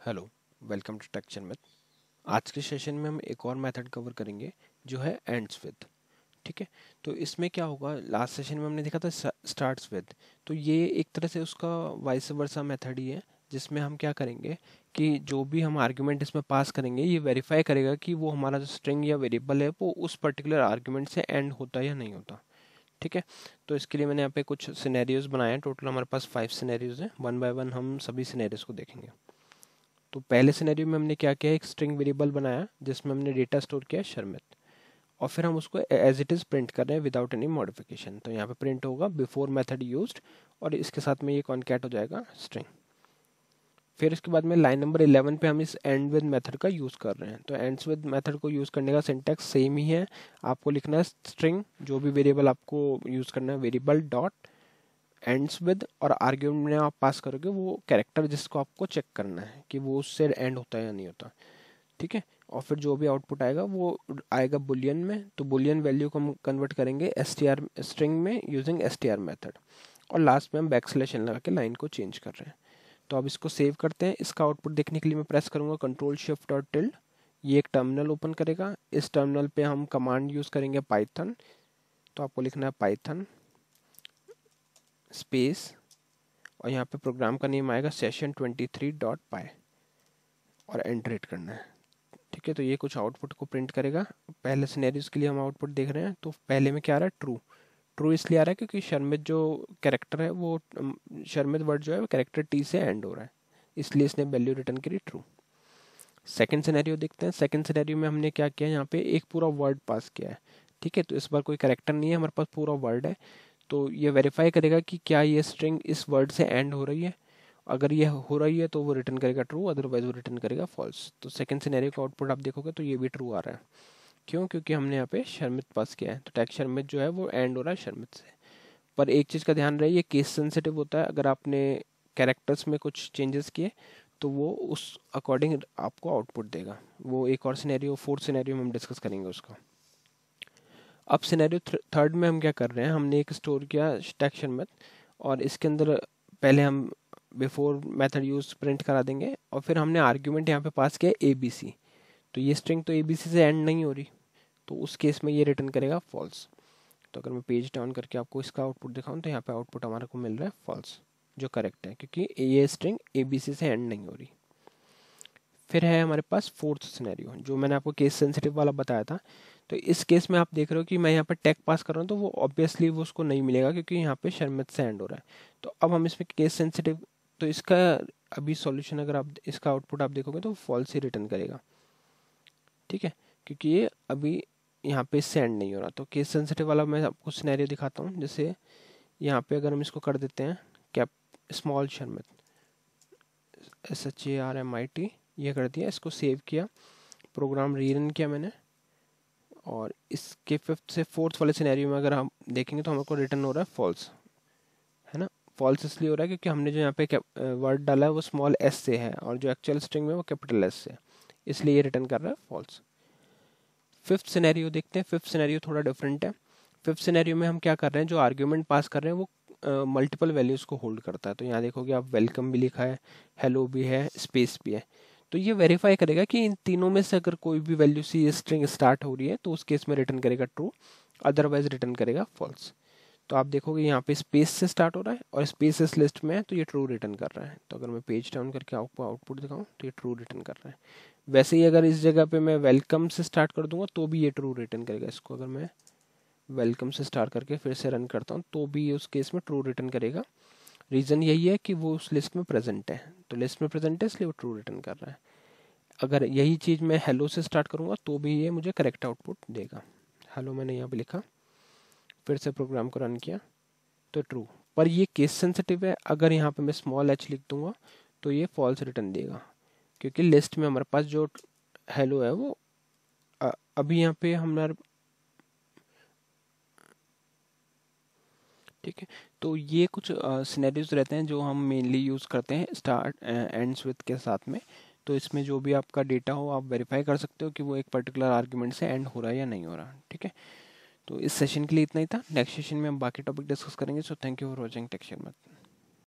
Hello welcome to टेक्चर मेथ आज के सेशन में हम एक और मेथड कवर करेंगे, जो है एंड्स विद ठीक है? तो इसमें क्या होगा? लास्ट सेशन में हमने देखा था स्टार्ट्स विद तो ये एक तरह से उसका वाइस वर्सा मेथड ही है, जिसमें हम क्या करेंगे कि जो भी हम आर्ग्यूमेंट इसमें पास करेंगे, ये वेरीफाई करेगा कि वो हमारा जो स्ट्रिंग या वेरिएबल है, वो उस पर्टिकुलर आर्ग्यूमेंट से एंड होता है या नहीं होता। ठीक है? तो इसके लिए मैंने यहाँ पे कुछ सिनेरियोज बनाए हैं। टोटल हमारे पास फाइव सिनेरियोज हैं। वन बाय वन हम सभी सिनेरियोज को देखेंगे। तो पहले सिनेरियो में हमने क्या किया? एक स्ट्रिंग वेरिएबल बनाया, जिसमें हमने डेटा स्टोर किया शर्मित और फिर हम उसको एज इट इज़ प्रिंट कर रहे हैं विदाउट एनी मॉडिफिकेशन तो यहाँ पे प्रिंट होगा बिफोर मेथड यूज्ड और इसके साथ में ये कॉन्कैट हो जाएगा स्ट्रिंग फिर इसके बाद में लाइन नंबर 11 पे हम इस एंड विद मेथड का यूज़ कर रहे हैं. तो एंड्स विद मेथड को यूज़ करने का सिंटेक्स सेम ही है. आपको लिखना है स्ट्रिंग जो भी वेरिएबल आपको यूज़ करना है वेरिएबल डॉट एंड्स विद और आर्ग्यूमेंट में आप पास करोगे, वो कैरेक्टर जिसको आपको चेक करना है कि वो उससे एंड होता है या नहीं होता। ठीक है? और फिर जो भी आउटपुट आएगा, वो आएगा बुलियन में तो बुलियन वैल्यू को हम कन्वर्ट करेंगे एस स्ट्रिंग में यूजिंग एस मेथड और लास्ट में हम बैक स्लेशन लगा के लाइन को चेंज कर रहे हैं। तो अब इसको सेव करते हैं। इसका आउटपुट देखने के लिए मैं प्रेस करूँगा कंट्रोल शिफ्ट और टिल्ड ये एक टर्मिनल ओपन करेगा। इस टर्मिनल पे हम कमांड यूज़ करेंगे पाइथन तो आपको लिखना है पाइथन स्पेस और यहाँ पे प्रोग्राम का नेम आएगा session twenty three dot py और एंट्रेट करना है। ठीक है तो ये कुछ आउटपुट को प्रिंट करेगा। पहले सिनेरियोज के लिए हम आउटपुट देख रहे हैं तो पहले में क्या आ रहा है? ट्रू ट्रू इसलिए आ रहा है क्योंकि शर्मित जो कैरेक्टर है, वो शर्मित वर्ड जो है, वो कैरेक्टर टी से एंड हो रहा है। इसलिए इसने वैल्यू रिटर्न करी ट्रू सेकेंड सिनेरियो देखते हैं। सेकेंड सिनेरियो में हमने क्या किया? यहाँ पे एक पूरा वर्ड पास किया है। ठीक है तो इस बार कोई करेक्टर नहीं है, हमारे पास पूरा वर्ड है। तो ये वेरीफाई करेगा कि क्या ये स्ट्रिंग इस वर्ड से एंड हो रही है। अगर ये हो रही है तो वो रिटर्न करेगा ट्रू अदरवाइज़ वो रिटर्न करेगा फॉल्स तो सेकंड सिनेरियो का आउटपुट आप देखोगे तो ये भी ट्रू आ रहा है। क्यों? क्योंकि हमने यहाँ पे शर्मित पास किया है। तो टैक्स शर्मित जो है वो एंड हो रहा है शर्मित से। पर एक चीज़ का ध्यान रहे ये केस सेंसिटिव होता है। अगर आपने कैरेक्टर्स में कुछ चेंजेस किए तो वो उस अकॉर्डिंग आपको आउटपुट देगा। वो एक और सिनेरियो फोर्थ सिनेरियो में हम डिस्कस करेंगे उसका। अब सिनेरियो थर्ड में हम क्या कर रहे हैं, हमने एक स्टोर किया स्टैक्शन में और इसके अंदर पहले हम बिफोर मेथड यूज़ प्रिंट करा देंगे और फिर हमने आर्ग्यूमेंट यहाँ पे पास किया ए बी सी तो ये स्ट्रिंग तो ए बी सी से एंड नहीं हो रही तो उस केस में ये रिटर्न करेगा फॉल्स तो अगर मैं पेज डाउन करके आपको इसका आउटपुट दिखाऊँ तो यहाँ पे आउटपुट हमारे को मिल रहा है फॉल्स जो करेक्ट है, क्योंकि ये स्ट्रिंग ए बी सी से एंड नहीं हो रही। फिर है हमारे पास फोर्थ सिनेरियो जो मैंने आपको केस सेंसिटिव वाला बताया था। तो इस केस में आप देख रहे हो कि मैं यहाँ पर टैग पास कर रहा हूँ तो वो ऑब्वियसली वो उसको नहीं मिलेगा क्योंकि यहाँ पे शर्मित से एंड हो रहा है। तो अब हम इसमें केस सेंसिटिव तो इसका अभी सॉल्यूशन अगर आप, इसका आउटपुट आप देखोगे तो फॉल्स ही रिटर्न करेगा। ठीक है? क्योंकि ये अभी यहाँ पे सेंड नहीं हो रहा। तो केस सेंसिटिव वाला मैं आपको सिनेरियो दिखाता हूँ। जैसे यहाँ पे अगर हम इसको कर देते हैं cap small Sharmit S H A R M I T ये कर दिया, इसको सेव किया प्रोग्राम रीरन किया मैंने। और इसके फिफ्थ से फोर्थ वाले सिनेरियो में अगर हम देखेंगे तो हमको रिटर्न हो रहा है फॉल्स है ना? फॉल्स इसलिए हो रहा है क्योंकि हमने जो यहाँ पे वर्ड डाला है वो स्मॉल एस से है और जो एक्चुअल स्ट्रिंग में वो कैपिटल एस से इसलिए ये रिटर्न कर रहा है फॉल्स फिफ्थ सिनेरियो देखते हैं फिफ्थ सिनेरियो थोड़ा डिफरेंट है। फिफ्थ सिनेरियो में हम क्या कर रहे हैं, जो आर्ग्यूमेंट पास कर रहे हैं वो मल्टीपल वैल्यूज़ को होल्ड करता है। तो यहाँ देखोगे आप वेलकम भी लिखा है हेलो भी है स्पेस भी है। तो ये वेरीफाई करेगा कि इन तीनों में से अगर कोई भी वैल्यू सी स्ट्रिंग स्टार्ट हो रही है तो उस केस में रिटर्न करेगा ट्रू अदरवाइज़ रिटर्न करेगा फॉल्स तो आप देखोगे यहाँ पे स्पेस से स्टार्ट हो रहा है और स्पेस इस लिस्ट में है तो ये ट्रू रिटर्न कर रहा है। तो अगर मैं पेज डाउन करके आपको आउटपुट दिखाऊँ तो ये ट्रू रिटर्न कर रहा है। वैसे ही अगर इस जगह पे मैं वेलकम से स्टार्ट कर दूँगा तो भी ये ट्रू रिटर्न करेगा इसको। अगर मैं वेलकम से स्टार्ट करके फिर से रन करता हूँ तो भी उस केस में ट्रू रिटर्न करेगा। रीज़न यही है कि वो उस लिस्ट में प्रेजेंट है। तो लिस्ट में प्रेजेंट है, इसलिए वो ट्रू रिटर्न कर रहा है। अगर यही चीज़ मैं हेलो से स्टार्ट करूँगा तो भी ये मुझे करेक्ट आउटपुट देगा। हेलो मैंने यहाँ पे लिखा, फिर से प्रोग्राम को रन किया तो ट्रू पर ये केस सेंसिटिव है, अगर यहाँ पे मैं स्मॉल एच लिख दूँगा तो ये फॉल्स रिटर्न देगा। क्योंकि लिस्ट में हमारे पास जो हेलो है, वो अभी यहाँ पे हमारे ठीक है? तो ये कुछ सिनेरियोज रहते हैं जो हम मेनली यूज़ करते हैं स्टार्ट एंड्स विथ के साथ में। तो इसमें जो भी आपका डेटा हो, आप वेरीफाई कर सकते हो कि वो एक पर्टिकुलर आर्ग्यूमेंट से एंड हो रहा है या नहीं हो रहा, ठीक है? तो इस सेशन के लिए इतना ही था। नेक्स्ट सेशन में हम बाकी टॉपिक डिस्कस करेंगे so thank you for watching टेक्शन मत।